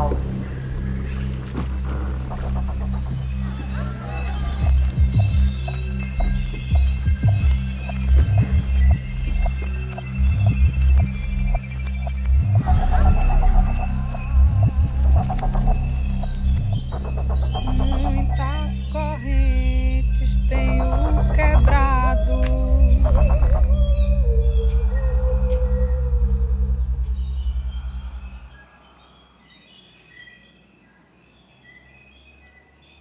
out